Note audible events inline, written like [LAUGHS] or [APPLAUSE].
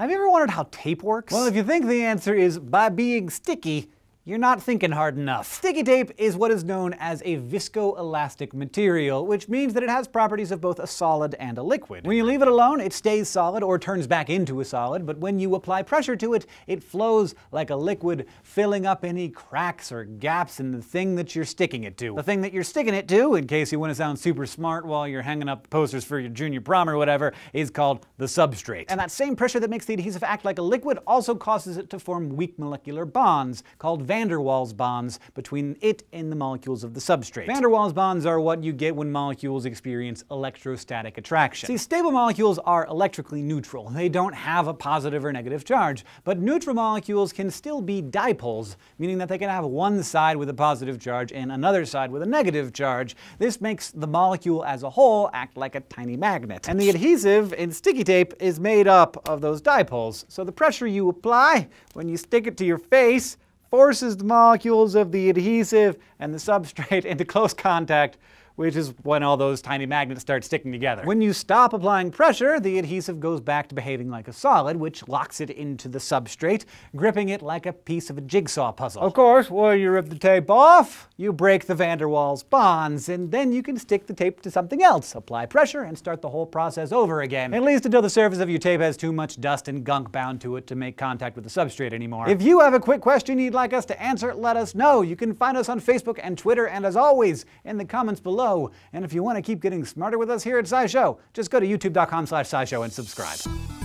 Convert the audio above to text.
Have you ever wondered how tape works? Well, if you think the answer is by being sticky, you're not thinking hard enough. Sticky tape is what is known as a viscoelastic material, which means that it has properties of both a solid and a liquid. When you leave it alone, it stays solid or turns back into a solid, but when you apply pressure to it, it flows like a liquid, filling up any cracks or gaps in the thing that you're sticking it to. The thing that you're sticking it to, in case you want to sound super smart while you're hanging up posters for your junior prom or whatever, is called the substrate. And that same pressure that makes the adhesive act like a liquid also causes it to form weak molecular bonds, called van der Waals bonds between it and the molecules of the substrate. Van der Waals bonds are what you get when molecules experience electrostatic attraction. See, stable molecules are electrically neutral. They don't have a positive or negative charge, but neutral molecules can still be dipoles, meaning that they can have one side with a positive charge and another side with a negative charge. This makes the molecule as a whole act like a tiny magnet. And the adhesive in sticky tape is made up of those dipoles, so the pressure you apply when you stick it to your face forces the molecules of the adhesive and the substrate [LAUGHS] into close contact which is when all those tiny magnets start sticking together. When you stop applying pressure, the adhesive goes back to behaving like a solid, which locks it into the substrate, gripping it like a piece of a jigsaw puzzle. Of course, when you rip the tape off, you break the van der Waals bonds, and then you can stick the tape to something else, apply pressure, and start the whole process over again, at least until the surface of your tape has too much dust and gunk bound to it to make contact with the substrate anymore. If you have a quick question you'd like us to answer, let us know. You can find us on Facebook and Twitter, and as always, in the comments below, and if you want to keep getting smarter with us here at SciShow, just go to youtube.com slash scishow and subscribe.